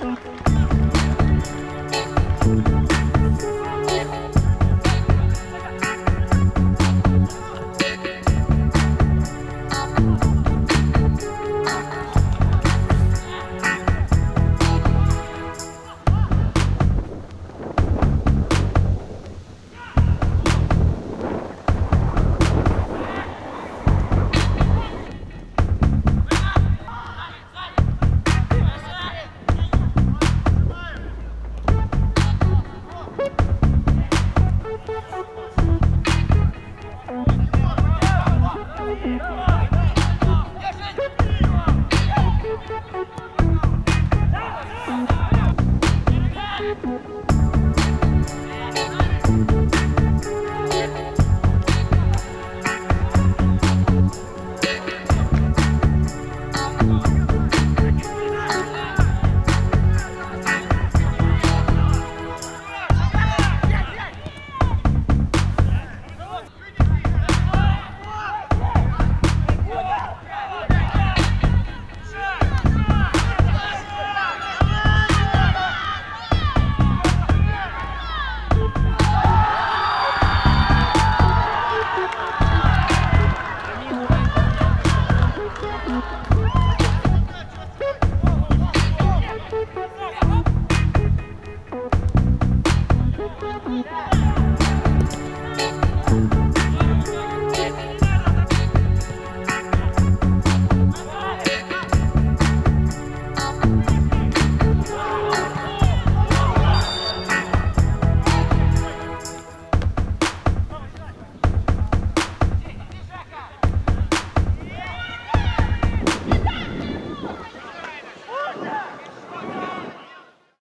嗯